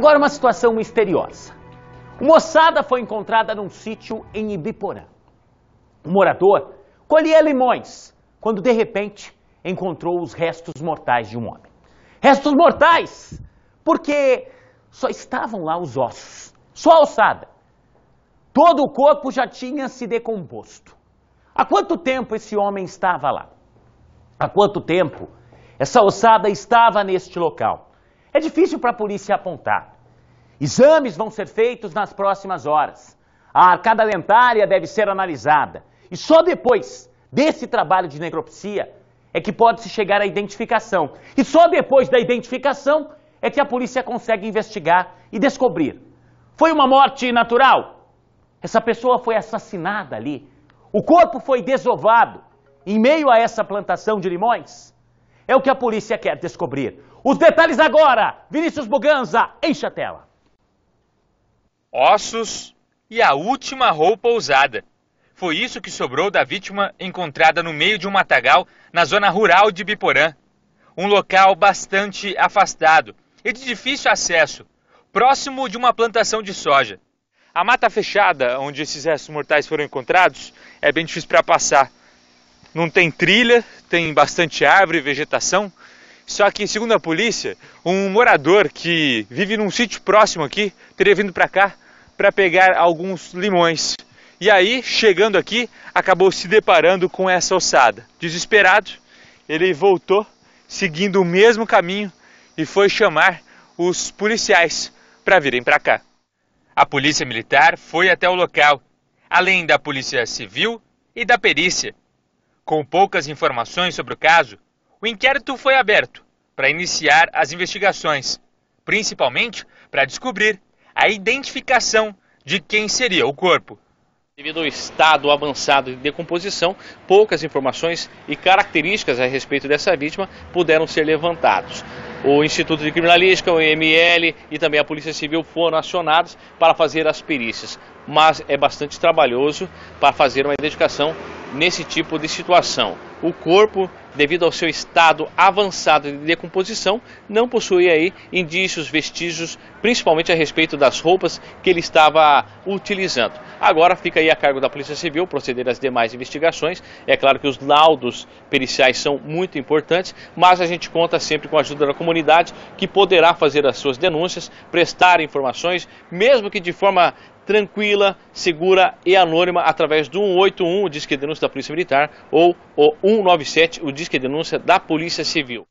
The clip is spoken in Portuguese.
Agora uma situação misteriosa. Uma moçada foi encontrada num sítio em Ibiporã. O morador colhia limões quando de repente encontrou os restos mortais de um homem. Restos mortais, porque só estavam lá os ossos, só a ossada. Todo o corpo já tinha se decomposto. Há quanto tempo esse homem estava lá? Há quanto tempo essa ossada estava neste local? É difícil para a polícia apontar. Exames vão ser feitos nas próximas horas. A arcada dentária deve ser analisada. E só depois desse trabalho de necropsia é que pode-se chegar à identificação. E só depois da identificação é que a polícia consegue investigar e descobrir. Foi uma morte natural? Essa pessoa foi assassinada ali. O corpo foi desovado em meio a essa plantação de limões? É o que a polícia quer descobrir. Os detalhes agora! Vinícius Buganza, enche a tela. Ossos e a última roupa usada. Foi isso que sobrou da vítima encontrada no meio de um matagal na zona rural de Biporã. Um local bastante afastado e de difícil acesso, próximo de uma plantação de soja. A mata fechada, onde esses restos mortais foram encontrados, é bem difícil para passar. Não tem trilha, tem bastante árvore e vegetação. Só que, segundo a polícia, um morador que vive num sítio próximo aqui teria vindo para cá para pegar alguns limões. E aí, chegando aqui, acabou se deparando com essa ossada. Desesperado, ele voltou seguindo o mesmo caminho e foi chamar os policiais para virem para cá. A polícia militar foi até o local, além da polícia civil e da perícia. Com poucas informações sobre o caso, o inquérito foi aberto para iniciar as investigações, principalmente para descobrir a identificação de quem seria o corpo. Devido ao estado avançado de decomposição, poucas informações e características a respeito dessa vítima puderam ser levantados. O Instituto de Criminalística, o IML e também a Polícia Civil foram acionados para fazer as perícias, mas é bastante trabalhoso para fazer uma identificação nesse tipo de situação. O corpo devido ao seu estado avançado de decomposição, não possui aí indícios, vestígios, principalmente a respeito das roupas que ele estava utilizando. Agora fica aí a cargo da Polícia Civil proceder às demais investigações. É claro que os laudos periciais são muito importantes, mas a gente conta sempre com a ajuda da comunidade que poderá fazer as suas denúncias, prestar informações, mesmo que de forma tranquila, segura e anônima através do 181, o Disque Denúncia da Polícia Militar, ou o 197, o Disque Denúncia da Polícia Civil.